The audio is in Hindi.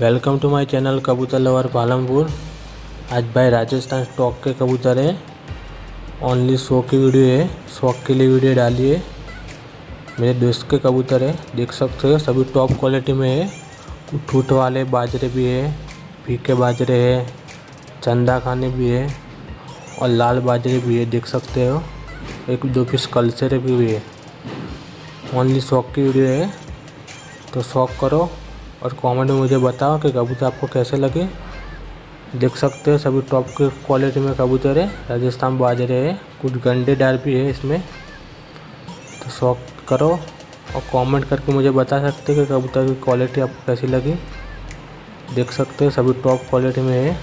वेलकम टू माय चैनल कबूतर लवर पालमपुर। आज भाई राजस्थान स्टॉक के कबूतर है। ओनली शो की वीडियो है। शौक के लिए वीडियो डाली है मेरे दोस्त के कबूतर है। देख सकते हो, सभी टॉप क्वालिटी में है। ठूठ वाले बाजरे भी है। फीके बाजरे है। चंदा खाने भी है। और लाल बाजरे भी है, देख सकते हो। एक दो पीस कल्चर भी है। ओनली शौक की वीडियो है। तो शौक करो। और कमेंट में मुझे बताओ कि कबूतर आपको कैसे लगे। देख सकते हो सभी टॉप के क्वालिटी में कबूतर है। राजस्थान बाजरे है, कुछ गंडे डार भी है इसमें। तो शौक करो और कमेंट करके मुझे बता सकते हो कि कबूतर की क्वालिटी आपको कैसी लगी। देख सकते हो सभी टॉप क्वालिटी में है।